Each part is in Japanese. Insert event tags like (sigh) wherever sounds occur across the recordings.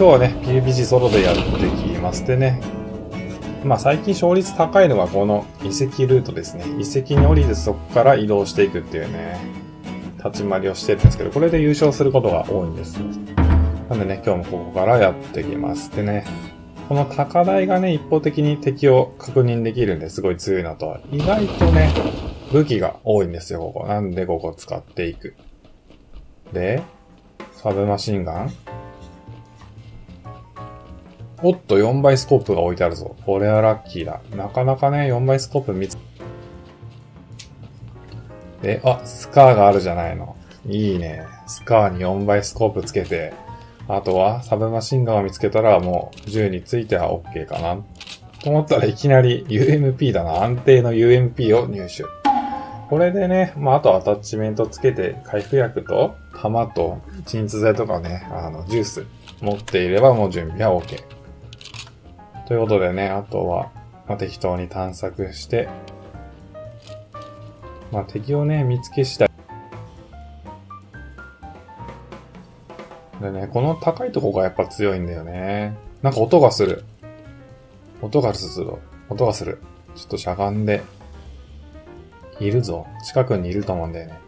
今日はね、PUBG ソロでやってきます。でね、まあ最近勝率高いのがこの遺跡ルートですね。遺跡に降りてそこから移動していくっていうね、立ち回りをしてるんですけど、これで優勝することが多いんです。なんでね、今日もここからやってきます。でね、この高台がね、一方的に敵を確認できるんですごい強いなとは。意外とね、武器が多いんですよ、ここ。なんでここ使っていく。で、サブマシンガンおっと、4倍スコープが置いてあるぞ。これはラッキーだ。なかなかね、4倍スコープ見つ、え、あ、スカーがあるじゃないの。いいね。スカーに4倍スコープつけて、あとはサブマシンガンを見つけたらもう銃については OK かな。と思ったらいきなり UMP だな。安定の UMP を入手。これでね、まあ、あとアタッチメントつけて、回復薬と、弾と、鎮痛剤とかね、あの、ジュース持っていればもう準備は OK。ということでね、あとは、まあ、適当に探索して、まあ、敵をね、見つけ次第。でね、この高いとこがやっぱ強いんだよね。なんか音がする。音がする。音がする。ちょっとしゃがんで。いるぞ。近くにいると思うんだよね。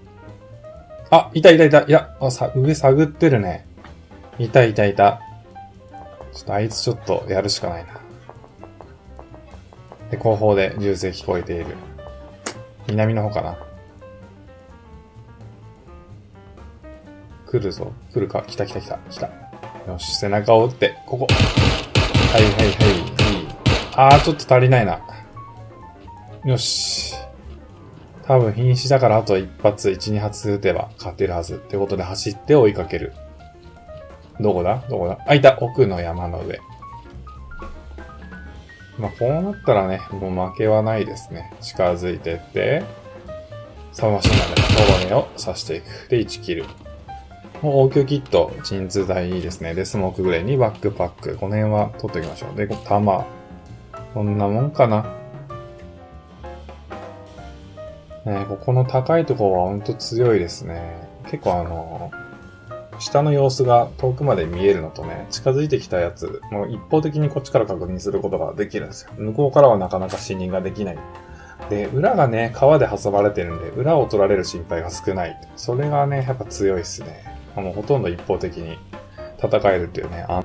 あ、いたいたいた。いや、あさ上探ってるね。いたいたいた。ちょっとあいつちょっとやるしかないな。で、後方で銃声聞こえている。南の方かな。来るぞ。来るか。来た来た来た。来た。よし、背中を打って、ここ。はいはいはい。いい。あー、ちょっと足りないな。よし。多分瀕死だからあと一発、一、二発撃てば勝てるはず。ってことで走って追いかける。どこだ？どこだ？あ、いた奥の山の上。まあ、こうなったらね、もう負けはないですね。近づいてって、サブマシンガンでとどめを刺していく。で、1キル。もう応急キット、鎮痛剤いいですね。で、スモークグレーにバックパック。この辺は取っておきましょう。で、弾。こんなもんかな。ねここの高いところはほんと強いですね。結構あの、下の様子が遠くまで見えるのとね、近づいてきたやつ、もう一方的にこっちから確認することができるんですよ。向こうからはなかなか視認ができない。で、裏がね、川で挟まれてるんで、裏を取られる心配が少ない。それがね、やっぱ強いっすね。もうほとんど一方的に戦えるっていうね、あ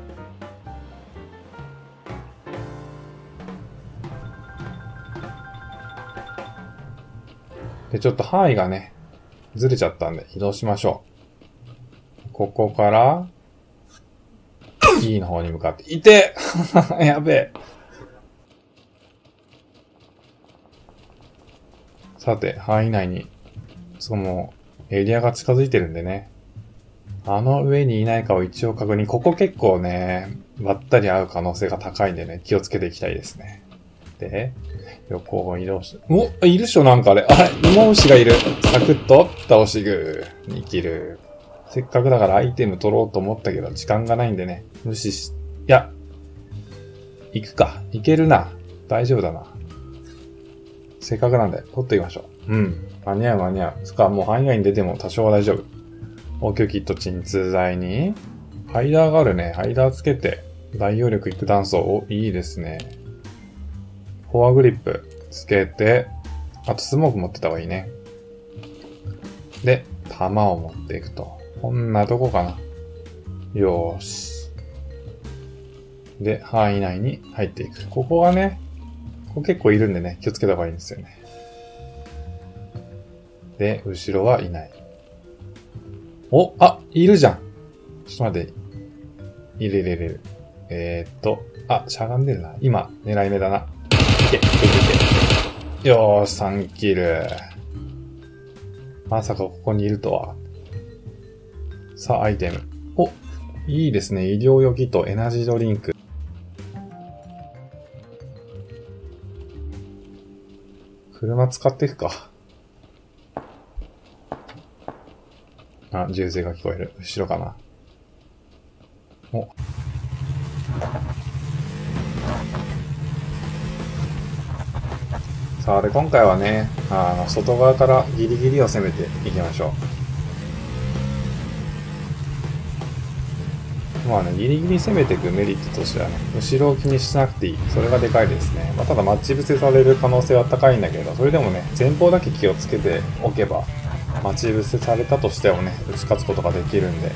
で、ちょっと範囲がね、ずれちゃったんで移動しましょう。ここから、E の方に向かって、いて (laughs) やべえ。さて、範囲内に、その、エリアが近づいてるんでね。あの上にいないかを一応確認。ここ結構ね、ばったり会う可能性が高いんでね、気をつけていきたいですね。で、横を移動して、おいるっしょなんかあれ。あれ、芋虫がいる。サクッと倒しぐー。生きる。せっかくだからアイテム取ろうと思ったけど、時間がないんでね、無視し、いや、行くか。行けるな。大丈夫だな。せっかくなんで、取っていきましょう。うん。間に合う間に合う。そっか、もう範囲外に出ても多少は大丈夫。応急キット鎮痛剤に、ハイダーがあるね。ハイダーつけて、大容力いく断層。お、いいですね。フォアグリップつけて、あとスモーク持ってた方がいいね。で、弾を持っていくと。こんなとこかな。よーし。で、範囲内に入っていく。ここがね、ここ結構いるんでね、気をつけた方がいいんですよね。で、後ろはいない。お、あ、いるじゃん。ちょっと待って。いるいるいるいる。えー、っと、あ、しゃがんでるな。今、狙い目だな。いけ、いけ、いけ。よーし、3キル。まさかここにいるとは。さあ、アイテム。お、いいですね。医療用キット、エナジードリンク。車使っていくか。あ、銃声が聞こえる。後ろかな。お。さあ、で、今回はね、あの、外側からギリギリを攻めていきましょう。まあね、ギリギリ攻めていくメリットとしてはね、後ろを気にしなくていい。それがでかいですね。まあ、ただ待ち伏せされる可能性は高いんだけど、それでもね、前方だけ気をつけておけば、待ち伏せされたとしてもね、打ち勝つことができるんで、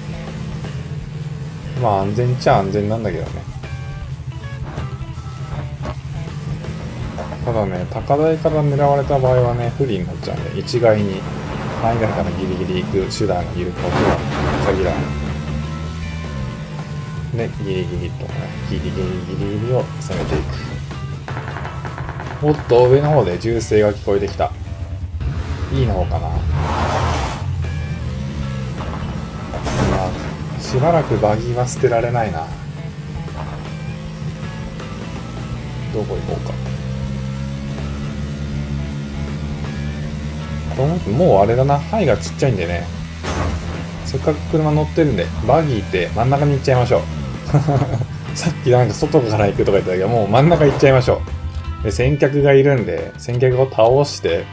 まあ安全っちゃ安全なんだけどね。ただね、高台から狙われた場合はね、不利になっちゃうんで、一概に範囲外からギリギリ行く手段がいることは限らない。で、ギリギリとね、ギリギリギリギリを攻めていく。おっと、上の方で銃声が聞こえてきた。いいの方かな。まあ、しばらくバギーは捨てられないな。どこ行こうか。もうあれだな、範囲がちっちゃいんでね。せっかく車乗ってるんで、バギーって真ん中に行っちゃいましょう。(laughs) さっきなんか外から行くとか言ったけど、もう真ん中行っちゃいましょう。で、先客がいるんで、先客を倒して、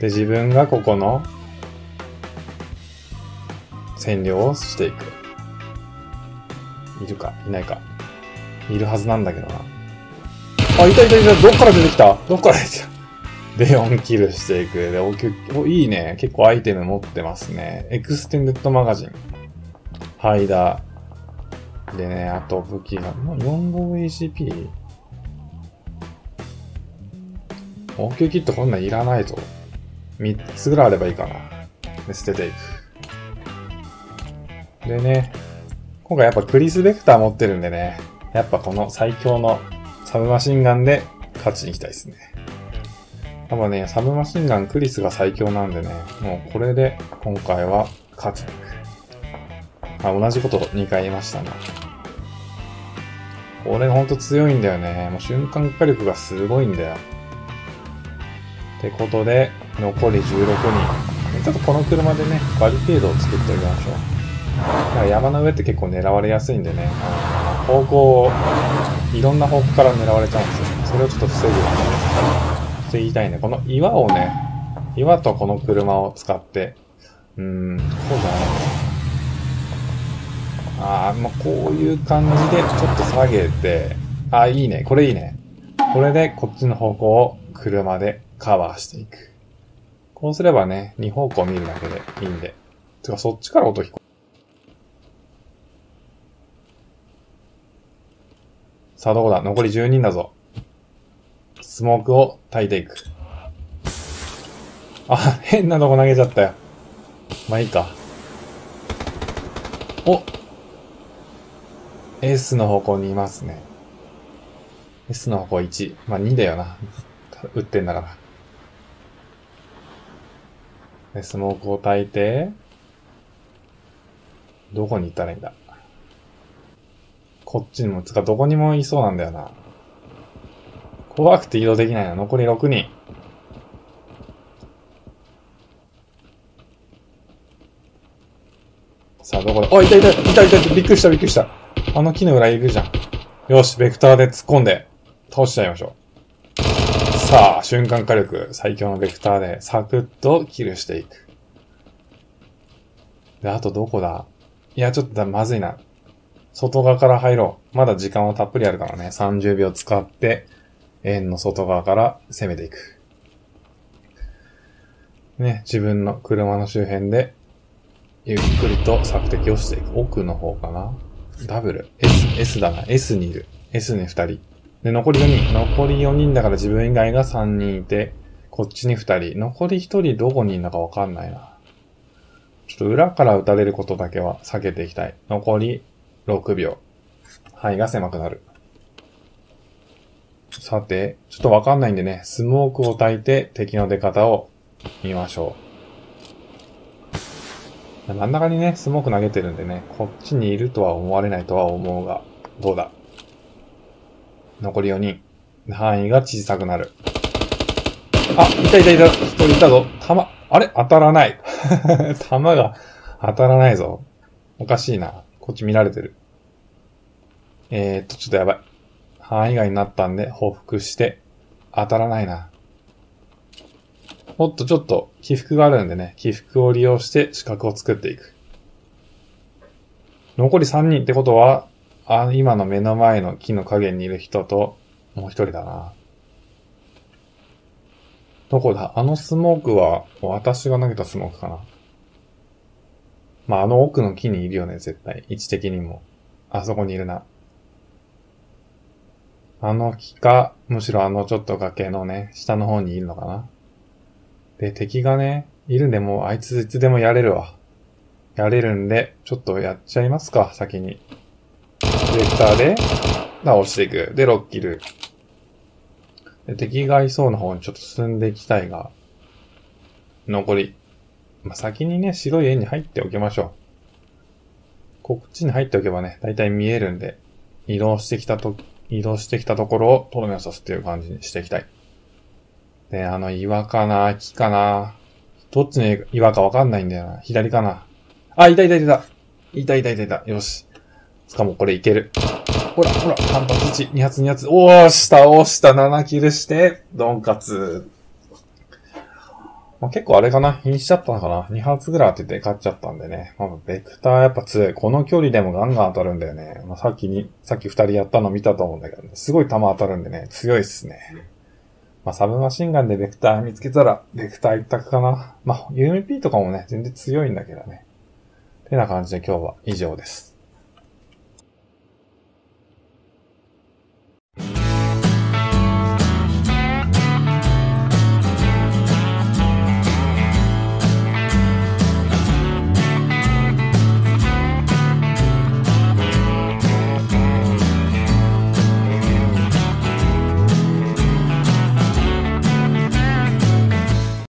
で、自分がここの占領をしていく。いるかいないかいるはずなんだけどな。あ、いたいたいたどっから出てきた？どっから出てきた？で、4キルしていく。で、おおいいね。結構アイテム持ってますね。 extended magazine。 hider。でね、あと武器が、45 ACP? 応急キットこんなんいらないぞ。3つぐらいあればいいかな。で、捨てていく。でね、今回やっぱクリス・ベクター持ってるんでね、やっぱこの最強のサブマシンガンで勝ちに行きたいですね。多分ね、サブマシンガンクリスが最強なんでね、もうこれで今回は勝ちに行く。あ、同じこと2回言いましたね。これほんと強いんだよね。もう瞬間火力がすごいんだよ。ってことで、残り16人。ちょっとこの車でね、バリケードを作っておきましょう。山の上って結構狙われやすいんでね、方向をいろんな方向から狙われちゃうんですよ。それをちょっと防ぐ防ぎたいね。この岩をね、岩とこの車を使って、うーん、こうじゃないああ、まあ、こういう感じでちょっと下げて、ああ、いいね。これいいね。これでこっちの方向を車でカバーしていく。こうすればね、2方向見るだけでいいんで。てか、そっちから音聞こえさあ、どこだ？残り10人だぞ。スモークを焚いていく。あ、変なとこ投げちゃったよ。まあいいか。お !S の方向にいますね。S の方向1。まあ2だよな。撃ってんだから。で、スモークを焚いて、どこに行ったらいいんだ？こっちにも、つかどこにもいそうなんだよな。怖くて移動できないな。残り6人。さあ、どこで、あ、いたいた、いたいた、びっくりした、びっくりした。あの木の裏いるじゃん。よし、ベクターで突っ込んで、倒しちゃいましょう。さあ、瞬間火力、最強のベクターで、サクッとキルしていく。で、あとどこだ？いや、ちょっとだまずいな。外側から入ろう。まだ時間はたっぷりあるからね。30秒使って、円の外側から攻めていく。ね、自分の車の周辺で、ゆっくりと索敵をしていく。奥の方かなダブル。S、S だな。S にいる。S に2人。で、残り4人。残り4人だから自分以外が3人いて、こっちに2人。残り1人どこにいるのかわかんないな。ちょっと裏から撃たれることだけは避けていきたい。残り6秒。範囲が狭くなる。さて、ちょっとわかんないんでね、スモークを焚いて敵の出方を見ましょう。真ん中にね、スモーク投げてるんでね、こっちにいるとは思われないとは思うが、どうだ？残り4人。範囲が小さくなる。あ、いたいたいた、人いたぞ。弾、あれ？当たらない。(laughs) 弾が当たらないぞ。おかしいな。こっち見られてる。えー、っと、ちょっとやばい。範囲外になったんで、報復して、当たらないな。もっとちょっと起伏があるんでね、起伏を利用して視角を作っていく。残り3人ってことは、あ、今の目の前の木の影にいる人と、もう一人だな。どこだ？あのスモークは、私が投げたスモークかな。まあ、あの奥の木にいるよね、絶対。位置的にも。あそこにいるな。あの木か、むしろあのちょっと崖のね、下の方にいるのかな。で、敵がね、いるんでもうあいついつでもやれるわ。やれるんで、ちょっとやっちゃいますか、先に。レクターで、倒していく。で、ロッキル。で、敵がいそうな方にちょっと進んでいきたいが、残り。まあ、先にね、白い円に入っておきましょう。こっちに入っておけばね、だいたい見えるんで、移動してきたと、移動してきたところをとどめを刺すっていう感じにしていきたい。で、あの岩かな木かなどっちの岩かわかんないんだよな。左かなあ、いたいたいた。いたいたいたいた。よし。しかもこれいける。ほら、ほら、単発1、2発2発。おーした、押した、7キルして、ドンカツ。まあ、結構あれかな瀕しちゃったのかな ?2 発ぐらい当てて勝っちゃったんでね。まあ、ベクターやっぱ強い。この距離でもガンガン当たるんだよね。まあ、さっきに、さっき2人やったの見たと思うんだけどね。すごい弾当たるんでね、強いっすね。まあ、サブマシンガンでベクター見つけたら、ベクター一択かな。まあ、UMP とかもね、全然強いんだけどね。てな感じで今日は以上です。